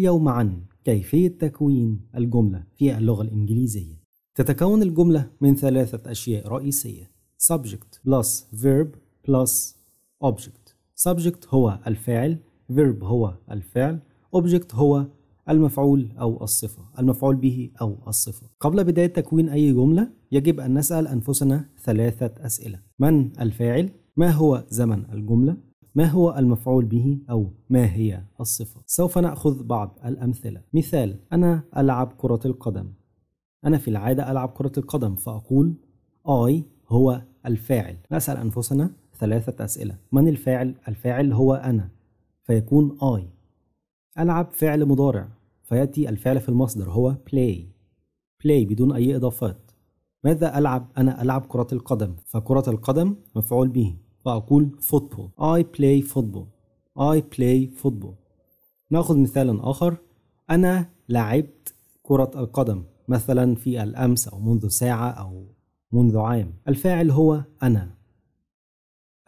اليوم عن كيفية تكوين الجملة في اللغة الإنجليزية. تتكون الجملة من ثلاثة أشياء رئيسية. subject plus verb plus object. subject هو الفاعل verb هو الفعل object هو المفعول أو الصفة المفعول به أو الصفة. قبل بداية تكوين أي جملة يجب أن نسأل أنفسنا ثلاثة أسئلة. من الفاعل؟ ما هو زمن الجملة؟ ما هو المفعول به أو ما هي الصفة؟ سوف نأخذ بعض الأمثلة. مثال أنا ألعب كرة القدم. أنا في العادة ألعب كرة القدم فأقول I هو الفاعل. نسأل أنفسنا ثلاثة أسئلة. من الفاعل؟ الفاعل هو أنا. فيكون I. ألعب فعل مضارع. فيأتي الفعل في المصدر هو play. play بدون أي إضافات. ماذا ألعب؟ أنا ألعب كرة القدم. فكرة القدم مفعول به. فأقول football. I play football. I play football. نأخذ مثالا آخر. أنا لعبت كرة القدم مثلا في الأمس أو منذ ساعة أو منذ عام. الفاعل هو أنا.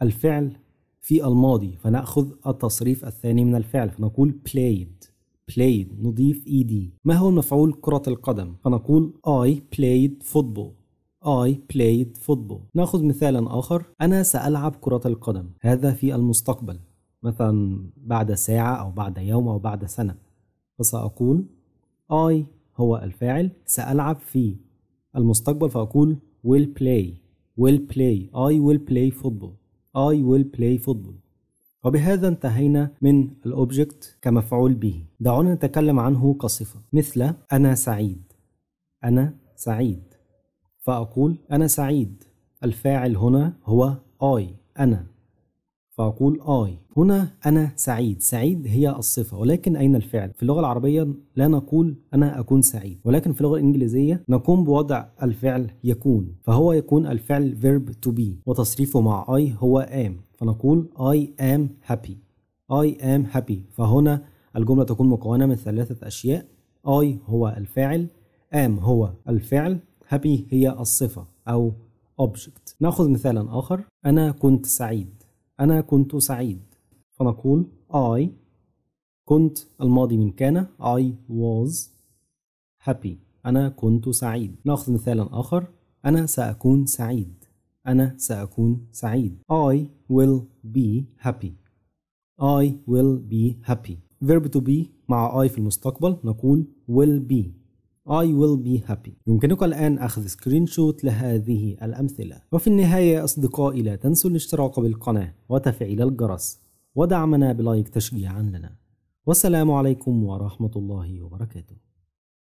الفعل في الماضي فنأخذ التصريف الثاني من الفعل فنقول played. played نضيف ed ما هو المفعول كرة القدم؟ فنقول I played football. I played football. نأخذ مثالا آخر. أنا سألعب كرة القدم. هذا في المستقبل. مثلا بعد ساعة أو بعد يوم أو بعد سنة. فسأقول I هو الفاعل. سألعب في المستقبل. فأقول will play. will play. I will play football. I will play football. وبهذا انتهينا من الأوبجكت كمفعول به. دعونا نتكلم عنه كصفة. مثل أنا سعيد. أنا سعيد. فأقول أنا سعيد. الفاعل هنا هو I أنا. فأقول I. هنا أنا سعيد. سعيد هي الصفة ولكن أين الفعل؟ في اللغة العربية لا نقول أنا أكون سعيد ولكن في اللغة الإنجليزية نقوم بوضع الفعل يكون فهو يكون الفعل verb to be وتصريفه مع I هو am. فنقول I am happy. I am happy. فهنا الجملة تكون مكونة من ثلاثة أشياء. I هو الفاعل am هو الفعل. Happy هي الصفة أو object. نأخذ مثالا آخر. أنا كنت سعيد. أنا كنت سعيد. فنقول I كنت الماضي من كان. I was happy. أنا كنت سعيد. نأخذ مثالا آخر. أنا سأكون سعيد. أنا سأكون سعيد. I will be happy. I will be happy. Verb to be مع I في المستقبل نقول will be. I will be happy. يمكنك الآن أخذ screenshot لهذه الأمثلة. وفي النهاية أصدقائي لا تنسوا الاشتراك بالقناة وتفعيل الجرس. ودعمنا ب like تشجيعا لنا. والسلام عليكم ورحمة الله وبركاته.